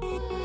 Bye.